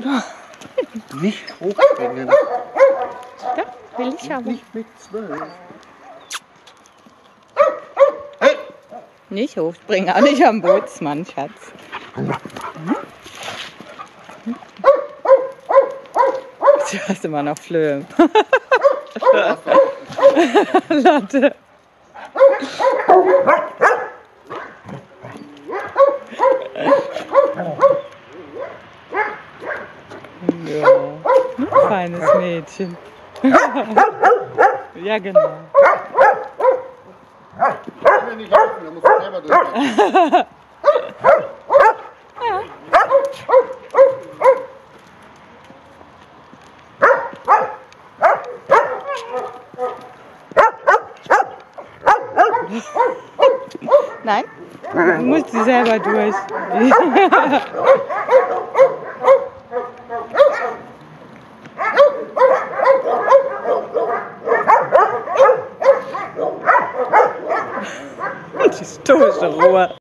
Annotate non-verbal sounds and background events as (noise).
(laughs) Nicht hochspringen. Da will ich aber. Nicht mit zwölf. Nicht hochspringen, auch nicht am Bootsmann, Schatz. Du hast immer noch Flöhe. (laughs) Lotte. Ja, feines Mädchen. (laughs) Ja, genau. Ich will nicht laufen, da musst du selber durchgehen. Nein? Du musst sie selber durch. (laughs) She's stole the (laughs) lower.